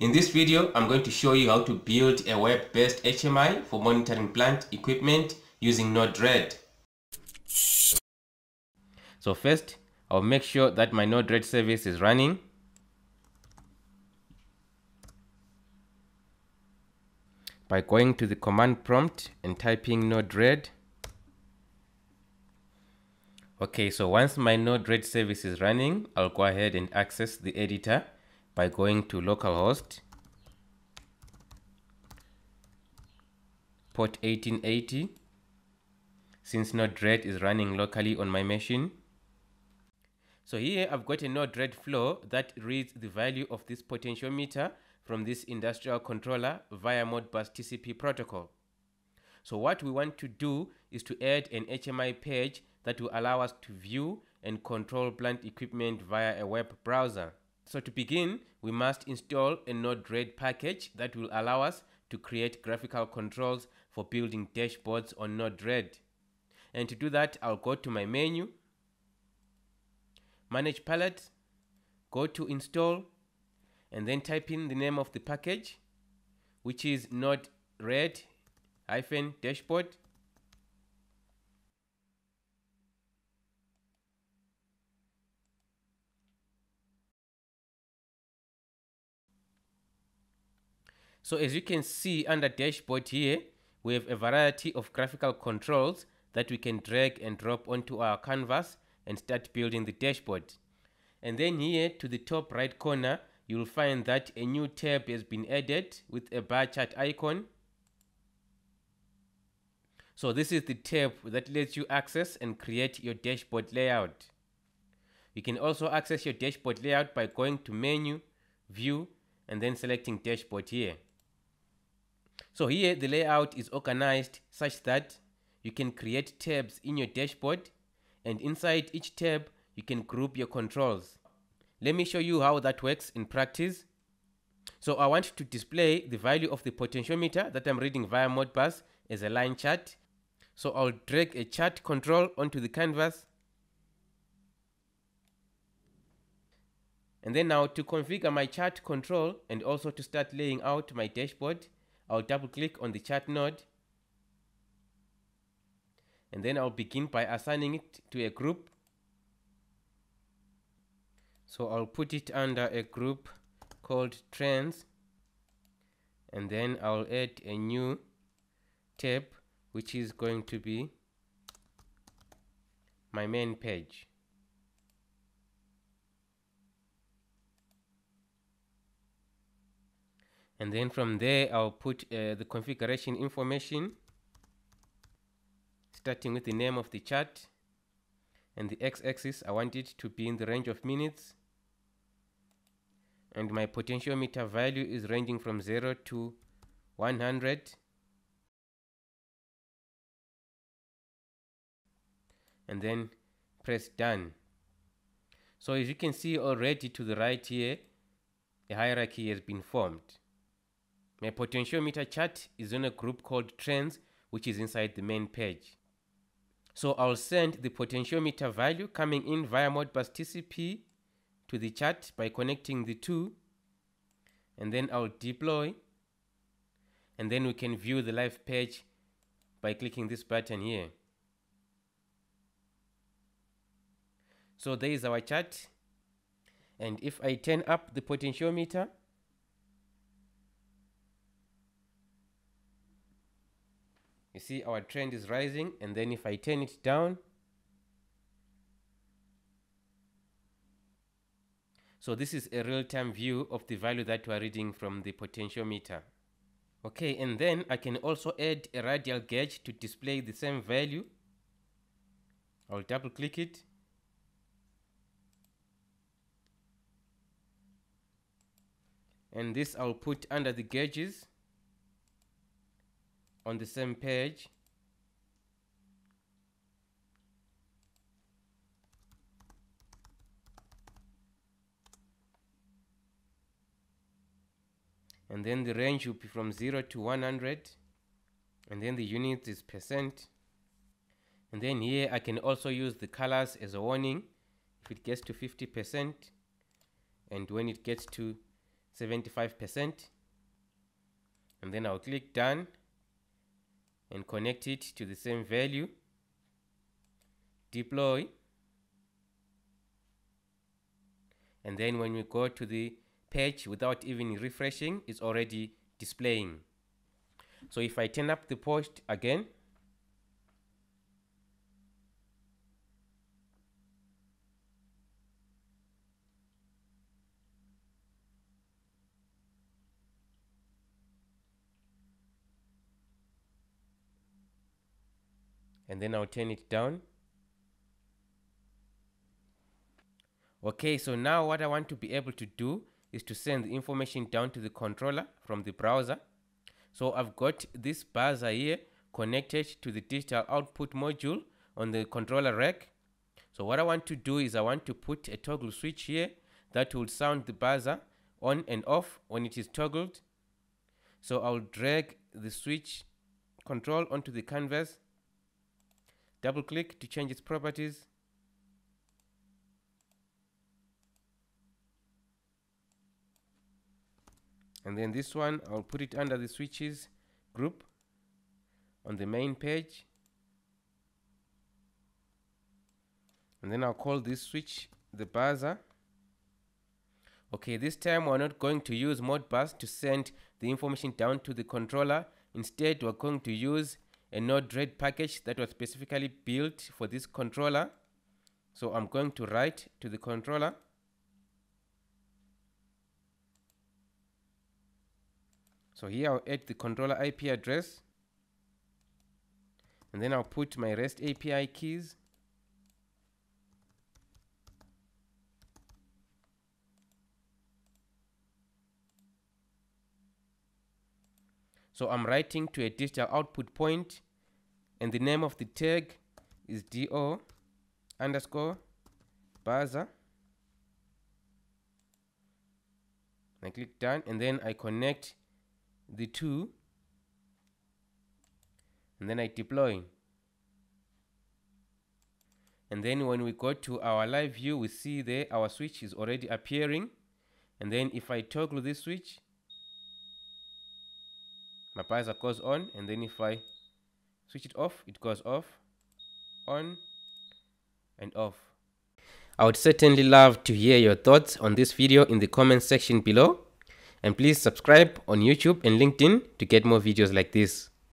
In this video, I'm going to show you how to build a web-based HMI for monitoring plant equipment using Node-RED. So first, I'll make sure that my Node-RED service is running. By going to the command prompt and typing Node-RED. Okay, so once my Node-RED service is running, I'll go ahead and access the editor by going to localhost port 1880 since Node-RED is running locally on my machine. So here I've got a Node-RED flow that reads the value of this potentiometer from this industrial controller via Modbus TCP protocol. So what we want to do is to add an HMI page that will allow us to view and control plant equipment via a web browser. So to begin, we must install a Node-RED package that will allow us to create graphical controls for building dashboards on Node-RED. And to do that, I'll go to my menu, manage palette, go to install, and then type in the name of the package, which is Node-RED So as you can see under dashboard here, we have a variety of graphical controls that we can drag and drop onto our canvas and start building the dashboard. And then here to the top right corner, you'll find that a new tab has been added with a bar chart icon. So this is the tab that lets you access and create your dashboard layout. You can also access your dashboard layout by going to menu, view, and then selecting dashboard here. So here the layout is organized such that you can create tabs in your dashboard and inside each tab you can group your controls. Let me show you how that works in practice. So I want to display the value of the potentiometer that I'm reading via Modbus as a line chart. So I'll drag a chart control onto the canvas. And then now to configure my chart control and also to start laying out my dashboard, I'll double click on the chart node and then I'll begin by assigning it to a group. So I'll put it under a group called trends and then I'll add a new tab which is going to be my main page. And then from there I'll put uh, the configuration information starting with the name of the chart and the x-axis. I want it to be in the range of minutes. And my potentiometer value is ranging from 0 to 100 and then press done. So as you can see already to the right here a hierarchy has been formed my potentiometer chart is on a group called trends, which is inside the main page. So I'll send the potentiometer value coming in via Modbus TCP to the chart by connecting the two. And then I'll deploy. And then we can view the live page by clicking this button here. So there is our chart. And if I turn up the potentiometer, see our trend is rising and then if I turn it down so this is a real-time view of the value that we are reading from the potentiometer. Okay and then I can also add a radial gauge to display the same value. I'll double click it. And this I'll put under the gauges on the same page. And then the range will be from 0 to 100 and then the unit is percent. And then here I can also use the colors as a warning. If it gets to 50 percent and when it gets to 75% and then I'll click done and connect it to the same value. Deploy. And then when we go to the page without even refreshing it's already displaying. So if I turn up the post again and then I'll turn it down. Okay so now what I want to be able to do is to send the information down to the controller from the browser. So I've got this buzzer here connected to the digital output module on the controller rack. So what I want to do is I want to put a toggle switch here that will sound the buzzer on and off when it is toggled. So I'll drag the switch control onto the canvas double click to change its properties. And then this one I'll put it under the switches group on the main page. And then I'll call this switch the buzzer. Okay this time we're not going to use modbus to send the information down to the controller. Instead we're going to use a Node-RED package that was specifically built for this controller. So I'm going to write to the controller. So here I'll add the controller IP address. And then I'll put my REST API keys. So I'm writing to a digital output point and the name of the tag is do underscore buzzer. I click done and then I connect the two and then I deploy. And then when we go to our live view, we see there our switch is already appearing. And then if I toggle this switch, my buzzer goes on and then if I switch it off it goes off on and off. I would certainly love to hear your thoughts on this video in the comment section below. And please subscribe on YouTube and LinkedIn to get more videos like this